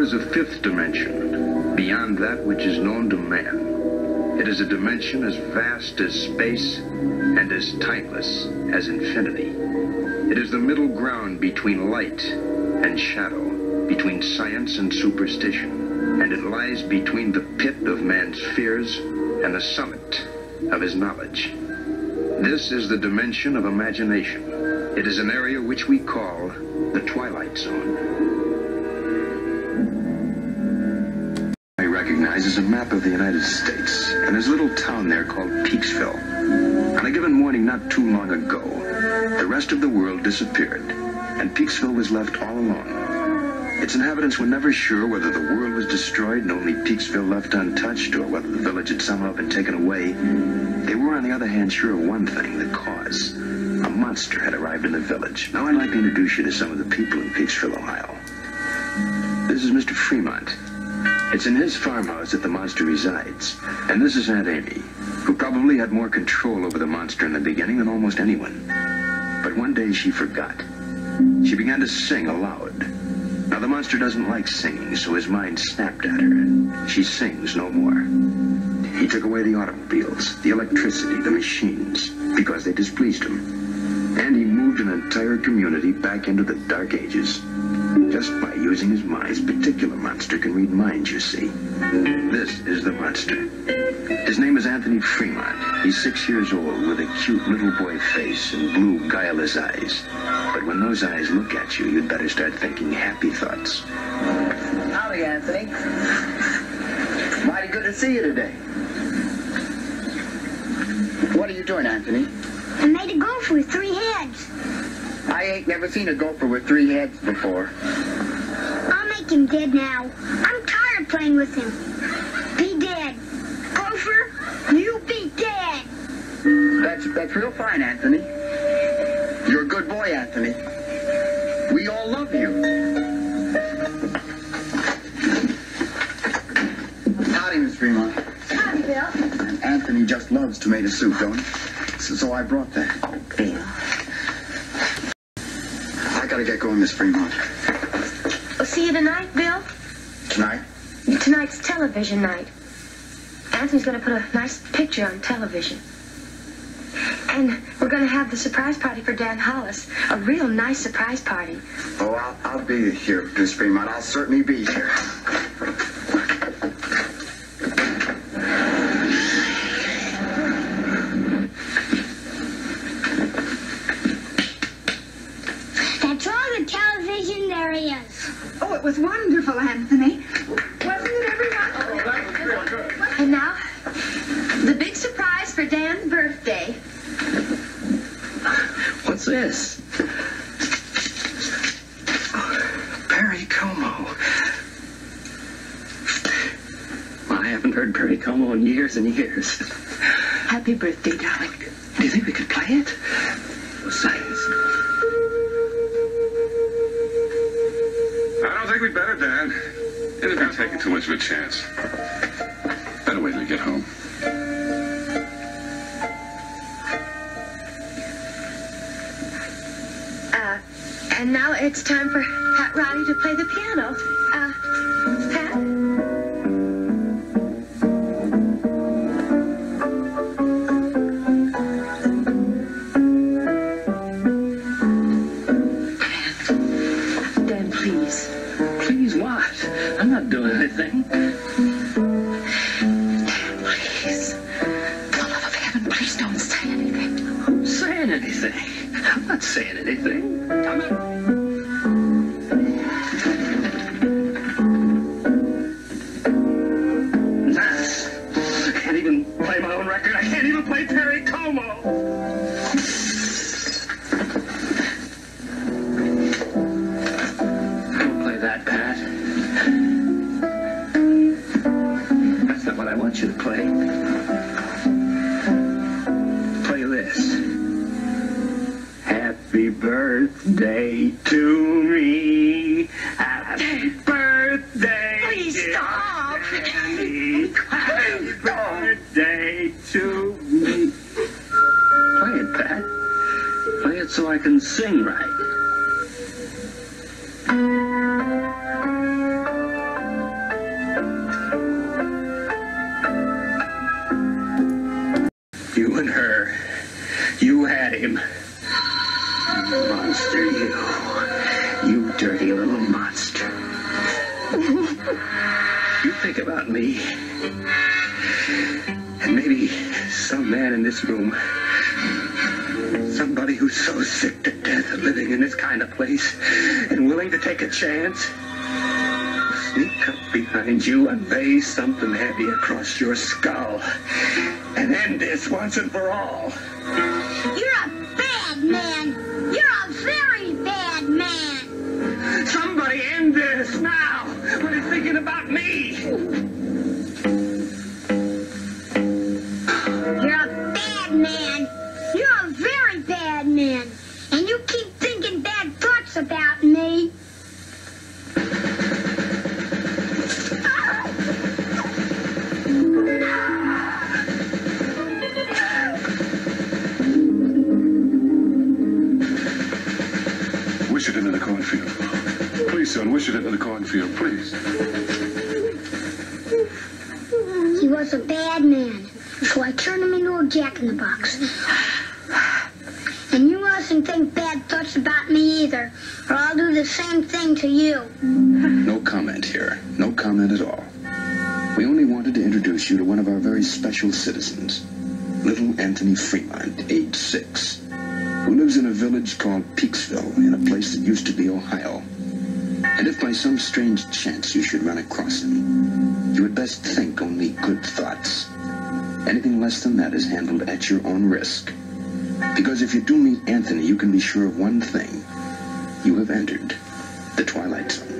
Is a fifth dimension, beyond that which is known to man. It is a dimension as vast as space and as timeless as infinity. It is the middle ground between light and shadow, between science and superstition, and it lies between the pit of man's fears and the summit of his knowledge. This is the dimension of imagination. It is an area which we call the Twilight Zone. Recognize is a map of the United States, and there's a little town there called Peaksville. On a given morning not too long ago, the rest of the world disappeared, and Peaksville was left all alone. Its inhabitants were never sure whether the world was destroyed and only Peaksville left untouched, or whether the village had somehow been taken away. They were, on the other hand, sure of one thing, the cause. A monster had arrived in the village. Now I'd like to introduce you to some of the people in Peaksville, Ohio. This is Mr. Fremont. It's in his farmhouse that the monster resides. And this is Aunt Amy, who probably had more control over the monster in the beginning than almost anyone. But one day she forgot. She began to sing aloud. Now, the monster doesn't like singing, so his mind snapped at her, and she sings no more. He took away the automobiles, the electricity, the machines, because they displeased him. And he moved an entire community back into the Dark Ages. Just by using his mind, this particular monster can read minds, you see. This is the monster. His name is Anthony Fremont. He's six years old with a cute little boy face and blue, guileless eyes. But when those eyes look at you, you'd better start thinking happy thoughts. Howdy, Anthony. Mighty good to see you today. What are you doing, Anthony? I made a gopher with three heads. I ain't never seen a gopher with three heads before. I'll make him dead now. I'm tired of playing with him. Be dead. Gopher, you be dead. That's that's real fine, Anthony. You're a good boy, Anthony. We all love you. Howdy, Miss Fremont. Howdy, Bill. And Anthony just loves tomato soup, don't he? So, so I brought that. Bill. I gotta get going, Miss Fremont. We'll see you tonight, Bill. Tonight? Tonight's television night. Anthony's going to put a nice picture on television. And we're going to have the surprise party for Dan Hollis. A real nice surprise party. Oh, I'll, I'll be here, Miss Fremont. I'll certainly be here. That's all the television. Oh, it was wonderful, Anthony. Wasn't it, everyone? And now, the big surprise for Dan's birthday. What's this? Perry Como. Well, I haven't heard Perry Como in years and years. Happy birthday, darling. Do you think we could play it? Besides, think we'd better, Dan. It'd be taking too much of a chance. Better wait till get home. Uh, and now it's time for Pat Roddy to play the piano. Uh, saying anything? I'm not saying anything. Not. Nuts. I can't even play my Stop! Happy, birthday to me. Play it, Pat. Play it so I can sing right. You and her. You had him. Monster, you. You dirty little monster you think about me. And maybe some man in this room. Somebody who's so sick to death of living in this kind of place and willing to take a chance. Sneak up behind you and lay something heavy across your skull. And end this once and for all. You're man. And you keep thinking bad thoughts about me. Wish it into the cornfield. Please, son, wish it into the cornfield, please. He was a bad man. So I turned him into a jack-in-the-box. And you mustn't think bad thoughts about me either, or I'll do the same thing to you. No comment here. No comment at all. We only wanted to introduce you to one of our very special citizens, little Anthony Fremont, age six, who lives in a village called Peaksville, in a place that used to be Ohio. And if by some strange chance you should run across him, you had best think only good thoughts. Anything less than that is handled at your own risk. Because if you do meet Anthony, you can be sure of one thing. You have entered the Twilight Zone.